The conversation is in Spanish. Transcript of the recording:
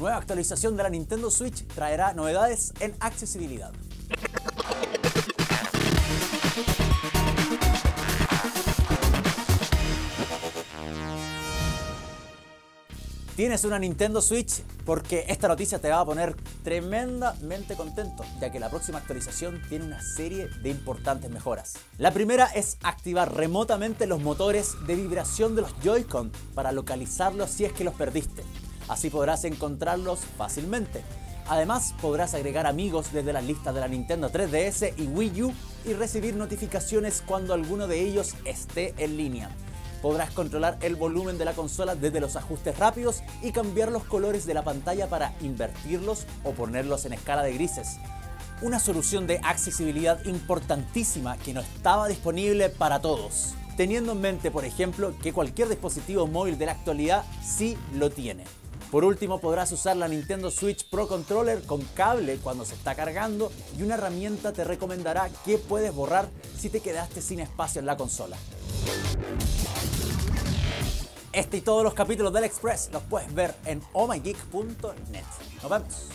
nueva actualización de la Nintendo Switch traerá novedades en accesibilidad. Tienes una Nintendo Switch porque esta noticia te va a poner tremendamente contento, ya que la próxima actualización tiene una serie de importantes mejoras. La primera es activar remotamente los motores de vibración de los Joy-Con para localizarlos si es que los perdiste. Así podrás encontrarlos fácilmente. Además, podrás agregar amigos desde las listas de la Nintendo 3DS y Wii U y recibir notificaciones cuando alguno de ellos esté en línea. Podrás controlar el volumen de la consola desde los ajustes rápidos y cambiar los colores de la pantalla para invertirlos o ponerlos en escala de grises. Una solución de accesibilidad importantísima que no estaba disponible para todos, teniendo en mente, por ejemplo, que cualquier dispositivo móvil de la actualidad sí lo tiene. Por último, podrás usar la Nintendo Switch Pro Controller con cable cuando se está cargando y una herramienta te recomendará qué puedes borrar si te quedaste sin espacio en la consola. Este y todos los capítulos del Express los puedes ver en ohmygeek.net. Nos vemos.